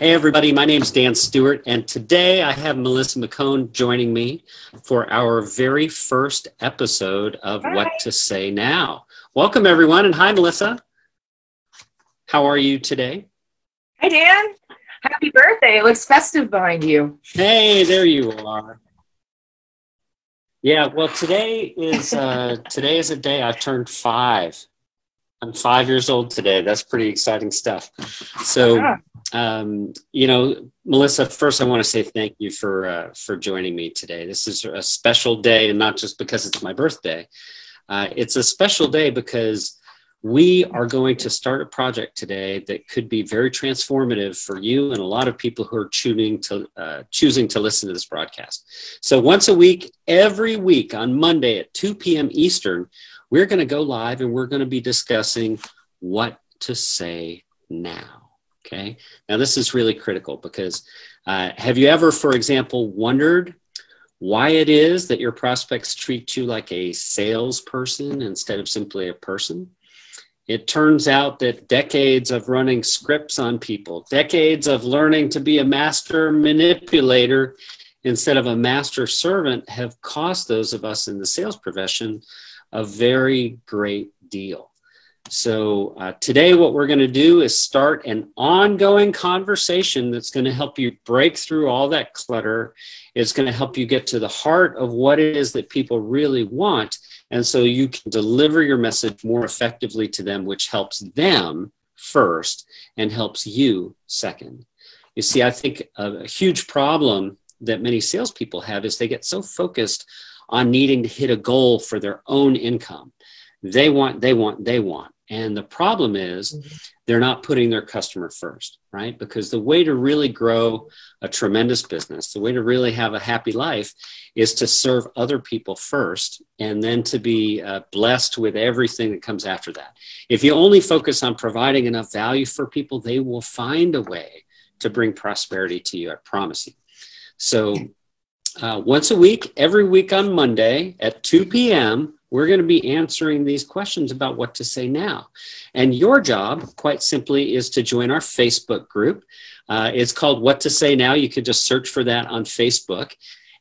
Hey, everybody, my name is Dan Stewart, and today I have Melissa McCone joining me for our very first episode of Hi. What to Say Now. Welcome, everyone, and hi, Melissa. How are you today? Hi, Dan. Happy birthday. It looks festive behind you. Hey, there you are. Yeah, well, today is uh, today is a day I turned five. I'm five years old today. That's pretty exciting stuff. So, Yeah. um, you know, Melissa, first I want to say thank you for uh, for joining me today. This is a special day, and not just because it's my birthday. Uh, it's a special day because we are going to start a project today that could be very transformative for you and a lot of people who are choosing to uh, choosing to listen to this broadcast. So once a week, every week on Monday at 2 p.m. Eastern, we're going to go live and we're going to be discussing what to say now. Okay. Now, this is really critical because uh, have you ever, for example, wondered why it is that your prospects treat you like a salesperson instead of simply a person? It turns out that decades of running scripts on people, decades of learning to be a master manipulator instead of a master servant have cost those of us in the sales profession a very great deal. So, uh, today, what we're going to do is start an ongoing conversation that's going to help you break through all that clutter. It's going to help you get to the heart of what it is that people really want. And so you can deliver your message more effectively to them, which helps them first and helps you second. You see, I think a, a huge problem that many salespeople have is they get so focused on needing to hit a goal for their own income. They want, they want, they want. And the problem is they're not putting their customer first, right? Because the way to really grow a tremendous business, the way to really have a happy life is to serve other people first and then to be uh, blessed with everything that comes after that. If you only focus on providing enough value for people, they will find a way to bring prosperity to you, I promise you. So, uh, once a week, every week on Monday at 2 p.m., we're going to be answering these questions about what to say now. And your job, quite simply, is to join our Facebook group. Uh, it's called What to Say Now. You could just search for that on Facebook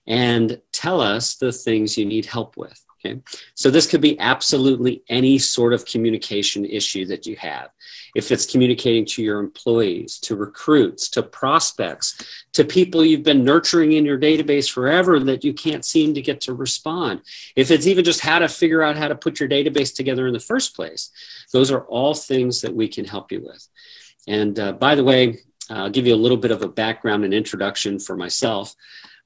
and tell us the things you need help with. Okay. So this could be absolutely any sort of communication issue that you have. If it's communicating to your employees, to recruits, to prospects, to people you've been nurturing in your database forever that you can't seem to get to respond. If it's even just how to figure out how to put your database together in the first place, those are all things that we can help you with. And uh, by the way, I'll give you a little bit of a background and introduction for myself.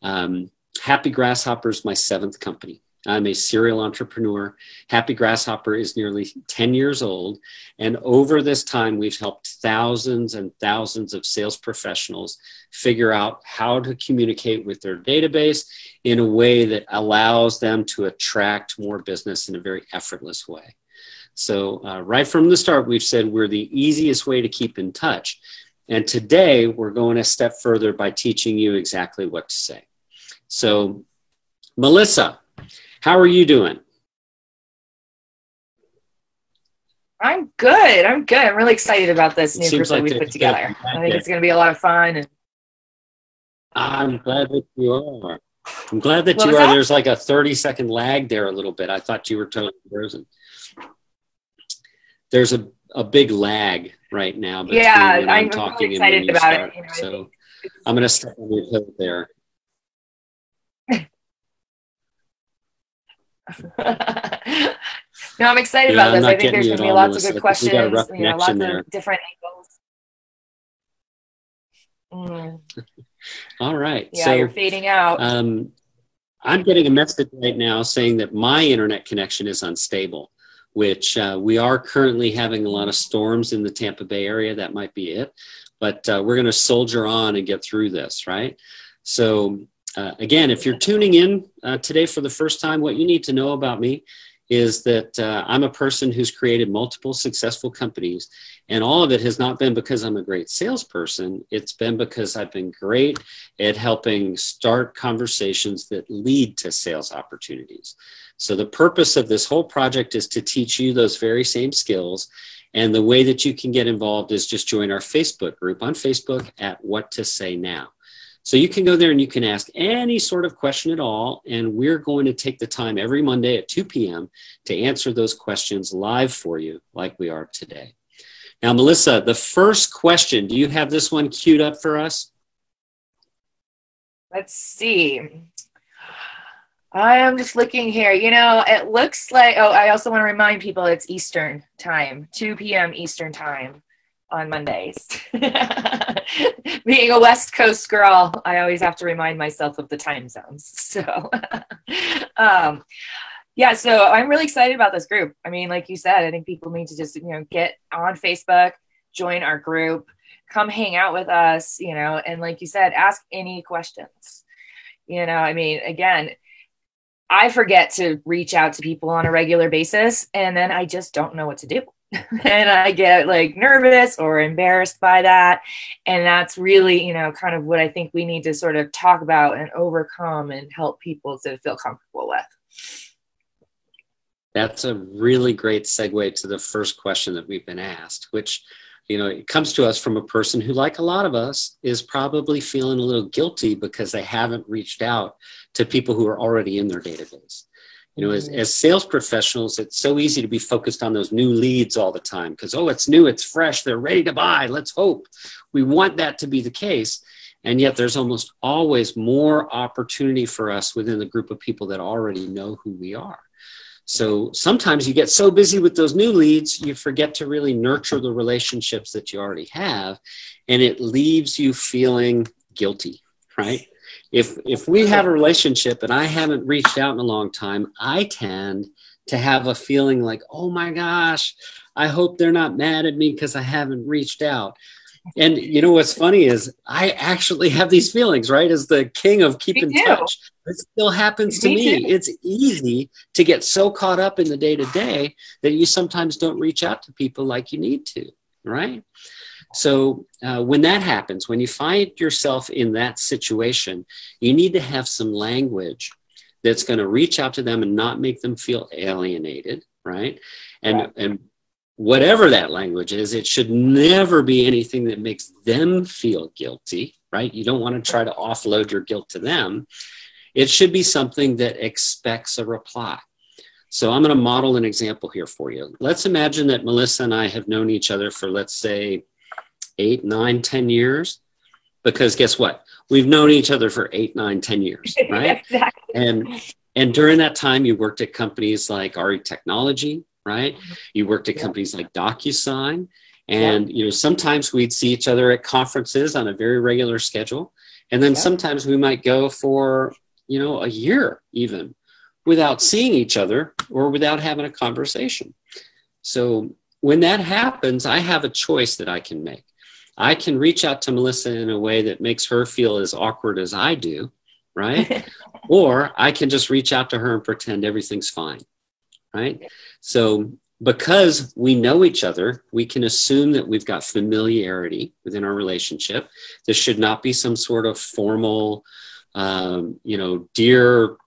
Um, Happy Grasshopper is my seventh company. I'm a serial entrepreneur. Happy Grasshopper is nearly 10 years old. And over this time, we've helped thousands and thousands of sales professionals figure out how to communicate with their database in a way that allows them to attract more business in a very effortless way. So, uh, right from the start, we've said we're the easiest way to keep in touch. And today, we're going a step further by teaching you exactly what to say. So, Melissa, how are you doing? I'm good. I'm good. I'm really excited about this new person like we put together. I think it's going to be a lot of fun. And I'm glad that you are. I'm glad that What you are. that? There's like a 30 second lag there a little bit. I thought you were totally frozen. There's a, a big lag right now Yeah, I'm I'm really talking when excited about it, you know, so I'm going to step on your toe there. no, I'm excited Yeah, about this. I think there's going to be lots of good I think we got a questions. You know, lots there. of different angles. Mm, All right. yeah, so you're fading out. Um, I'm getting a message right now saying that my internet connection is unstable, which uh, we are currently having a lot of storms in the Tampa Bay area. That might be it. But uh, we're going to soldier on and get through this, right? So, uh, again, if you're tuning in uh, today for the first time, what you need to know about me is that uh, I'm a person who's created multiple successful companies. And all of it has not been because I'm a great salesperson. It's been because I've been great at helping start conversations that lead to sales opportunities. So, the purpose of this whole project is to teach you those very same skills And the way that you can get involved is just join our Facebook group on Facebook at What to Say Now. So you can go there and you can ask any sort of question at all. And we're going to take the time every Monday at 2 p.m. to answer those questions live for you, like we are today. Now, Melissa, the first question, do you have this one queued up for us? Let's see. I am just looking here. You know, it looks like, oh, I also want to remind people it's Eastern time, 2 p.m. Eastern time on Mondays. Being a West Coast girl, I always have to remind myself of the time zones. So, um, yeah, so I'm really excited about this group. I mean, like you said, I think people need to just, you know, get on Facebook, join our group, come hang out with us, you know, and like you said, ask any questions. You know, I mean, again, I forget to reach out to people on a regular basis and then I just don't know what to do. and I get like nervous or embarrassed by that. And that's really, you know, kind of what I think we need to sort of talk about and overcome and help people to feel comfortable with. That's a really great segue to the first question that we've been asked, which, you know, it comes to us from a person who, like a lot of us, is probably feeling a little guilty because they haven't reached out to people who are already in their database. You know, as, mm-hmm. as sales professionals, it's so easy to be focused on those new leads all the time because, oh, it's new, it's fresh, they're ready to buy. Let's hope. We want that to be the case. And yet, there's almost always more opportunity for us within the group of people that already know who we are. So sometimes you get so busy with those new leads, you forget to really nurture the relationships that you already have, and it leaves you feeling guilty, right? If if we have a relationship and I haven't reached out in a long time, I tend to have a feeling like, oh my gosh, I hope they're not mad at me because I haven't reached out. And you know what's funny is I actually have these feelings, right? As the king of keep in touch, it still happens to me. me. It's easy to get so caught up in the day to day that you sometimes don't reach out to people like you need to, right? So uh, when that happens, when you find yourself in that situation, you need to have some language that's going to reach out to them and not make them feel alienated, right? And right. and whatever that language is, it should never be anything that makes them feel guilty, right? You don't want to try to offload your guilt to them. It should be something that expects a reply. So I'm going to model an example here for you. Let's imagine that Melissa and I have known each other for, let's say, eight, nine, ten years. Because guess what? We've known each other for eight, nine, ten years, right? exactly. And and during that time, you worked at companies like RE Technology, right? You worked at companies like DocuSign. And you know, sometimes we'd see each other at conferences on a very regular schedule. And then sometimes we might go for, you know, a year even without seeing each other or without having a conversation. So when that happens, I have a choice that I can make. I can reach out to Melissa in a way that makes her feel as awkward as I do, right? or I can just reach out to her and pretend everything's fine, right? So, because we know each other, we can assume that we've got familiarity within our relationship. This should not be some sort of formal, um, you know, dear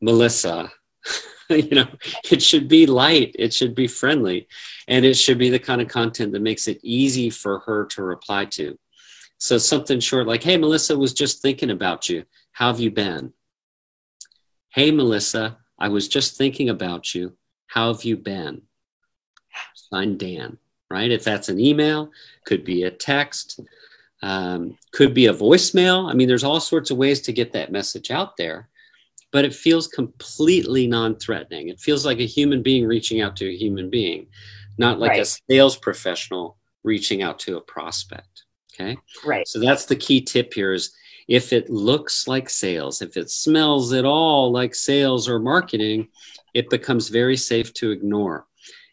Melissa. you know, it should be light, it should be friendly, and it should be the kind of content that makes it easy for her to reply to. So something short like, hey, Melissa was just thinking about you. How have you been? Hey, Melissa, I was just thinking about you. How have you been? Signed Dan, right? If that's an email, could be a text, um, could be a voicemail. I mean, there's all sorts of ways to get that message out there but it feels completely non-threatening. It feels like a human being reaching out to a human being, not like right. a sales professional reaching out to a prospect. Okay. Right. So that's the key tip here is if it looks like sales, if it smells at all like sales or marketing, it becomes very safe to ignore.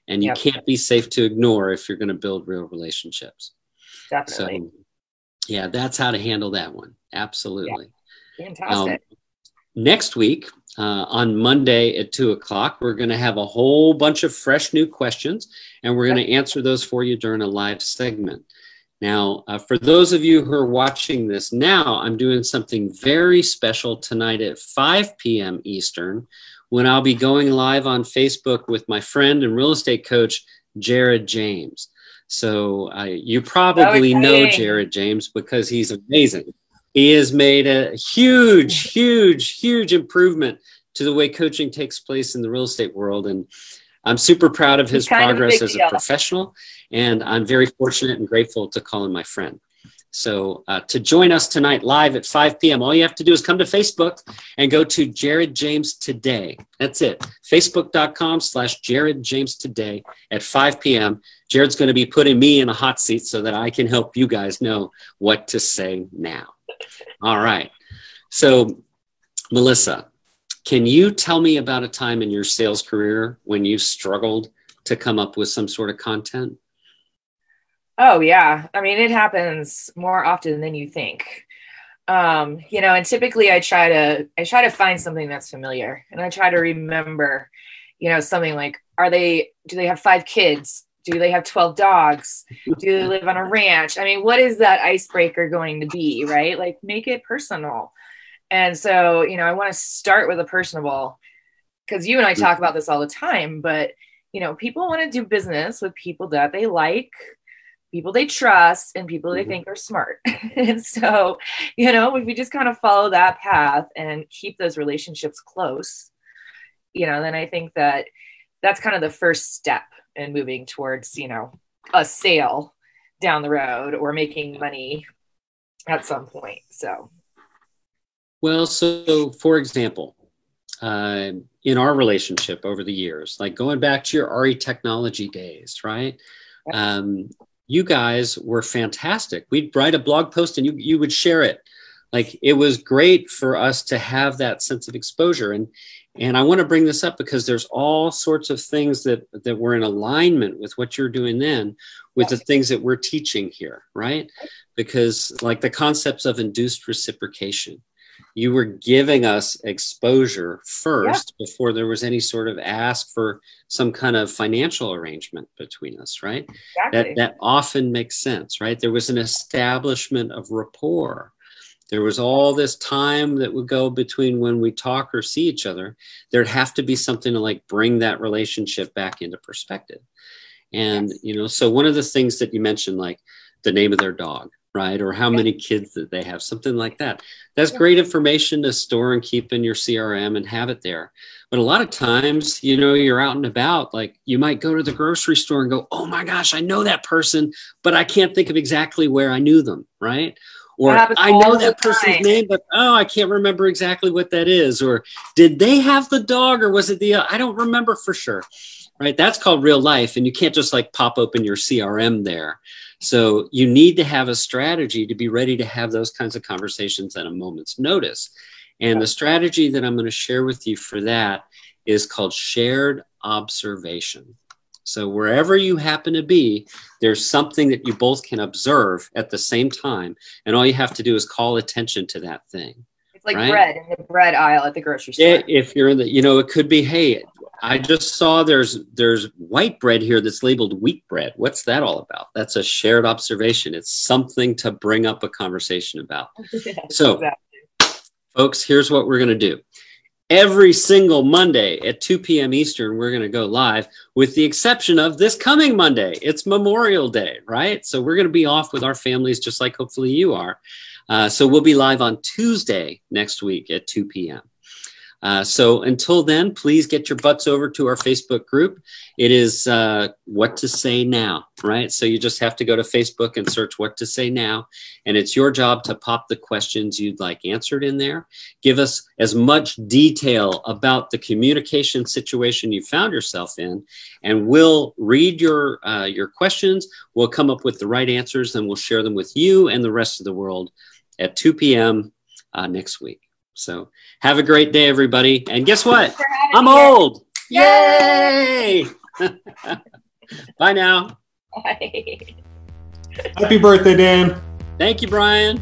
And you yep. can't be safe to ignore if you're going to build real relationships. Definitely. So, yeah, that's how to handle that one. Absolutely. Yeah. Fantastic. Um, next week uh, on Monday at two o'clock, we're going to have a whole bunch of fresh new questions, and we're going to answer those for you during a live segment. Now, uh, for those of you who are watching this now, I'm doing something very special tonight at 5 p.m. Eastern when I'll be going live on Facebook with my friend and real estate coach, Jared James. So uh, you probably know Jared James because he's amazing. He has made a huge, huge, huge improvement to the way coaching takes place in the real estate world. And I'm super proud of his progress a as a professional. And I'm very fortunate and grateful to call him my friend. So uh, to join us tonight live at 5 p.m., all you have to do is come to Facebook and go to Jared James Today. That's it. Facebook.com slash Jared James Today at 5 p.m. Jared's going to be putting me in a hot seat so that I can help you guys know what to say now. All right. So, Melissa, can you tell me about a time in your sales career when you struggled to come up with some sort of content? Oh yeah. I mean, it happens more often than you think. Um, you know, and typically I try to I try to find something that's familiar and I try to remember, you know, something like are they do they have five kids? Do they have 12 dogs? Do they live on a ranch? I mean, what is that icebreaker going to be, right? Like make it personal. And so, you know, I want to start with a personable because you and I talk about this all the time, but you know, people want to do business with people that they like, people they trust and people they mm-hmm. think are smart. and so, you know, if we just kind of follow that path and keep those relationships close, you know, then I think that that's kind of the first step in moving towards, you know, a sale down the road or making money at some point. So, well, so for example, uh, in our relationship over the years, like going back to your RE technology days, right? Um, you guys were fantastic. We'd write a blog post and you you would share it. Like it was great for us to have that sense of exposure. And and I want to bring this up because there's all sorts of things that that were in alignment with what you're doing then, with the things that we're teaching here, right? Because like the concepts of induced reciprocation you were giving us exposure first yeah. before there was any sort of ask for some kind of financial arrangement between us right exactly. that that often makes sense right there was an establishment of rapport there was all this time that would go between when we talk or see each other there'd have to be something to like bring that relationship back into perspective and yes. you know so one of the things that you mentioned like the name of their dog right? Or how many kids that they have, something like that. That's great information to store and keep in your CRM and have it there. But a lot of times, you know, you're out and about, like you might go to the grocery store and go, oh my gosh, I know that person, but I can't think of exactly where I knew them, right? Or I know that person's name, but oh, I can't remember exactly what that is. Or did they have the dog or was it the, I don't remember for sure, right? That's called real life. And you can't just like pop open your CRM there. So you need to have a strategy to be ready to have those kinds of conversations at a moment's notice. And the strategy that I'm going to share with you for that is called shared observation. So wherever you happen to be, there's something that you both can observe at the same time. And all you have to do is call attention to that thing. It's like right? bread in the bread aisle at the grocery store. If you're in the, you know, it could be, hey, I just saw there's there's white bread here that's labeled wheat bread. What's that all about? That's a shared observation. It's something to bring up a conversation about. so, exactly. folks, here's what we're going to do. Every single Monday at 2 p.m. Eastern, we're going to go live, with the exception of this coming Monday. It's Memorial Day, right? So we're going to be off with our families, just like hopefully you are. Uh, so we'll be live on Tuesday next week at 2 p.m. Uh, so until then, please get your butts over to our Facebook group. It is uh, What to Say Now, right? So you just have to go to Facebook and search What to Say Now. And it's your job to pop the questions you'd like answered in there. Give us as much detail about the communication situation you found yourself in, and we'll read your, uh, your questions. We'll come up with the right answers, and we'll share them with you and the rest of the world at 2 p.m. Uh, next week. So have a great day, everybody. And guess what? I'm old. Yay! Bye now. Bye. Happy birthday, Dan. Thank you, Brian.